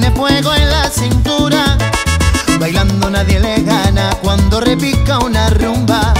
tiene fuego en la cintura. Bailando nadie le gana cuando repica una rumba.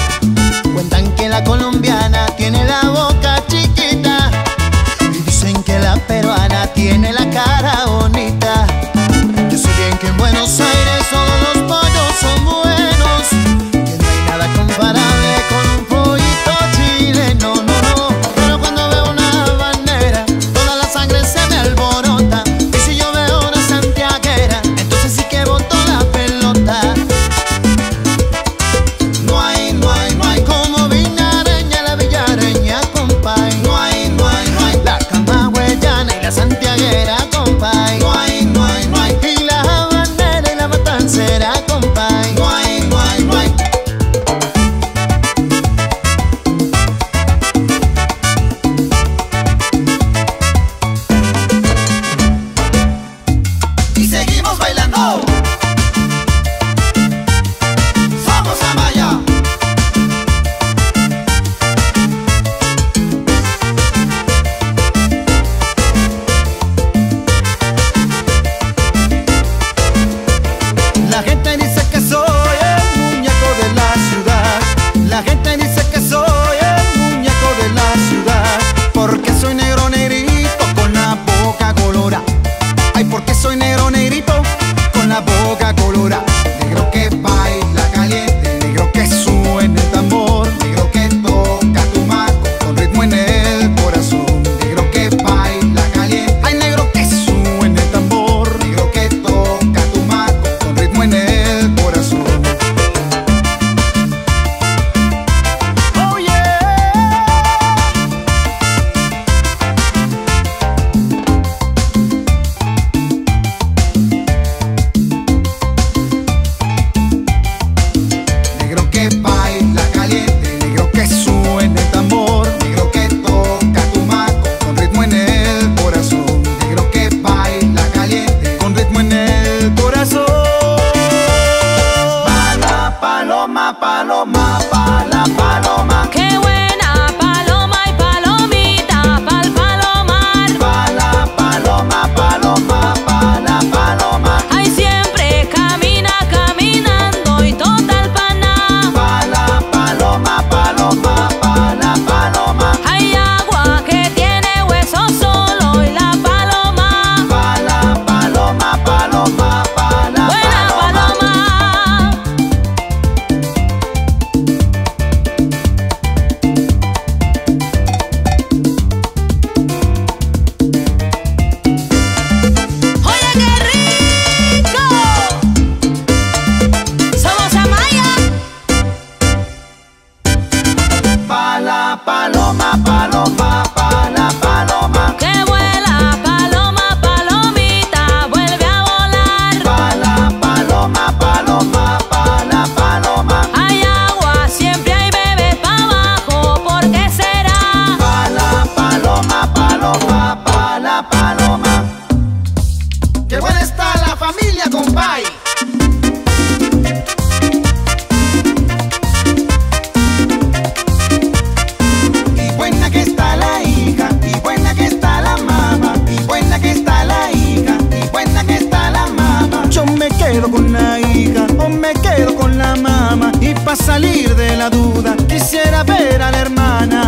oh. familia, compay. Y buena que está la hija, y buena que está la mamá, y buena que está la hija, y buena que está la mamá. Yo me quedo con la hija o me quedo con la mamá, y para salir de la duda quisiera ver a la hermana.